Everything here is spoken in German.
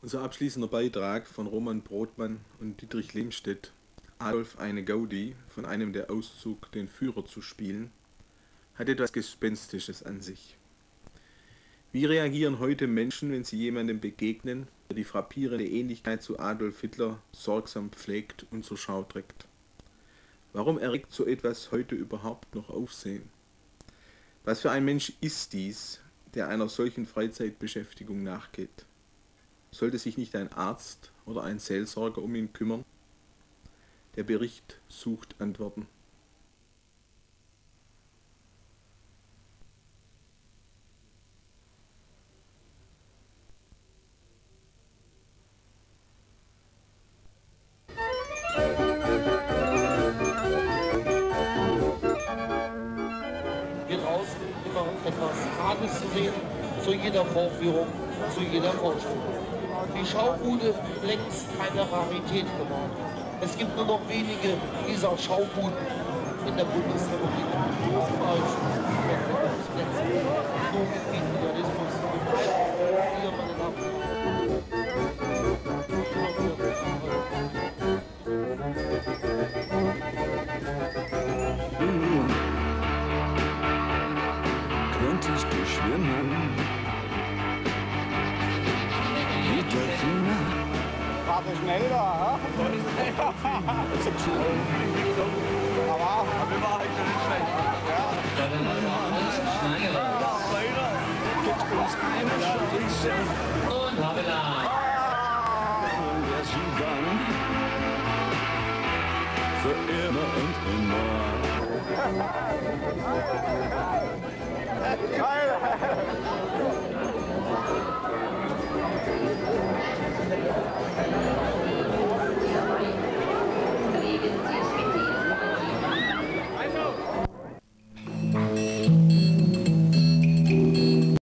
Unser abschließender Beitrag von Roman Brotmann und Dietrich Lehmstedt, Adolf eine Gaudi, von einem der Auszug den Führer zu spielen, hat etwas Gespenstisches an sich. Wie reagieren heute Menschen, wenn sie jemandem begegnen, der die frappierende Ähnlichkeit zu Adolf Hitler sorgsam pflegt und zur Schau trägt? Warum erregt so etwas heute überhaupt noch Aufsehen? Was für ein Mensch ist dies, der einer solchen Freizeitbeschäftigung nachgeht? Sollte sich nicht ein Arzt oder ein Seelsorger um ihn kümmern? Der Bericht sucht Antworten. Hier draußen immer etwas Trages zu sehen, zu jeder Vorführung, zu jeder Vorstellung. Die Schaubude längst eine Rarität geworden. Es gibt nur noch wenige dieser Schaubuden in der Bundesrepublik. Könntest du schwimmen? Warte schnell da? Aber Gibt uns eine Chance, Und Havela. wollen wir sie dann für immer und immer. geil!